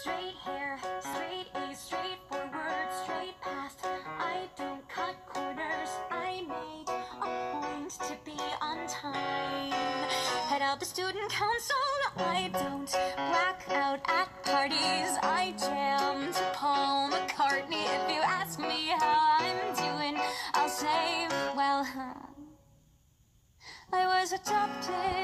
Straight hair, straight A's, straight forward, straight path. I don't cut corners. I make a point to be on time. Head out the student council. I don't black out at parties. I jam to Paul McCartney. If you ask me how I'm doing, I'll say, well, huh. I was adopted.